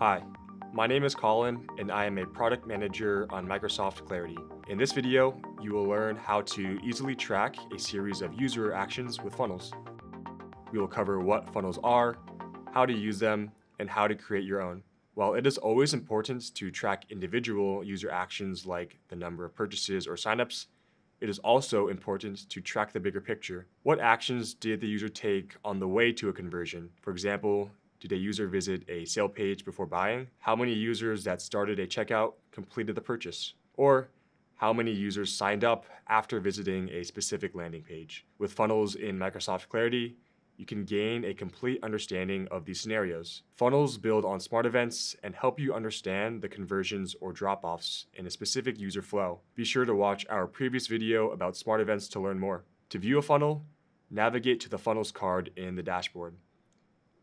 Hi, my name is Colin and I am a product manager on Microsoft Clarity. In this video, you will learn how to easily track a series of user actions with funnels. We will cover what funnels are, how to use them, and how to create your own. While it is always important to track individual user actions like the number of purchases or signups, it is also important to track the bigger picture. What actions did the user take on the way to a conversion? For example, did a user visit a sale page before buying? How many users that started a checkout completed the purchase? Or how many users signed up after visiting a specific landing page? With funnels in Microsoft Clarity, you can gain a complete understanding of these scenarios. Funnels build on smart events and help you understand the conversions or drop-offs in a specific user flow. Be sure to watch our previous video about smart events to learn more. To view a funnel, navigate to the funnels card in the dashboard.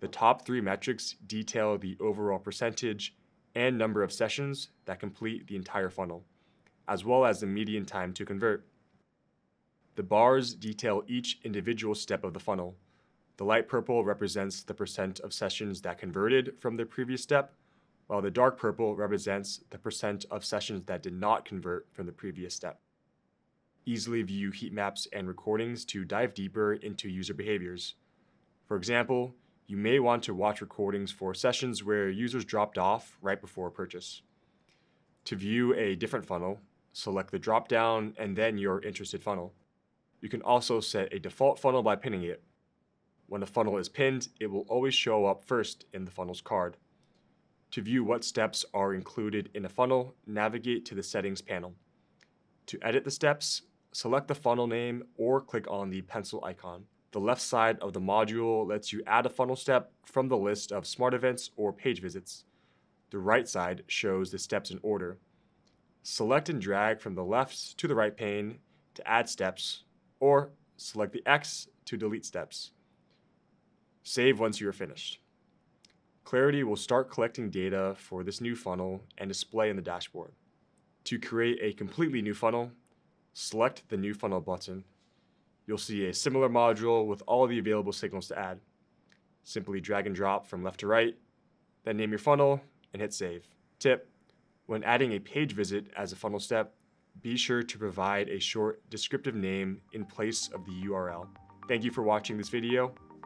The top three metrics detail the overall percentage and number of sessions that complete the entire funnel, as well as the median time to convert. The bars detail each individual step of the funnel. The light purple represents the percent of sessions that converted from the previous step, while the dark purple represents the percent of sessions that did not convert from the previous step. Easily view heat maps and recordings to dive deeper into user behaviors. For example, you may want to watch recordings for sessions where users dropped off right before purchase. To view a different funnel, select the drop-down and then your interested funnel. You can also set a default funnel by pinning it. When a funnel is pinned, it will always show up first in the funnels card. To view what steps are included in a funnel, navigate to the Settings panel. To edit the steps, select the funnel name or click on the pencil icon. The left side of the module lets you add a funnel step from the list of smart events or page visits. The right side shows the steps in order. Select and drag from the left to the right pane to add steps, or select the X to delete steps. Save once you are finished. Clarity will start collecting data for this new funnel and display in the dashboard. To create a completely new funnel, select the New Funnel button you'll see a similar module with all the available signals to add. Simply drag and drop from left to right, then name your funnel and hit save. Tip, when adding a page visit as a funnel step, be sure to provide a short descriptive name in place of the URL. Thank you for watching this video.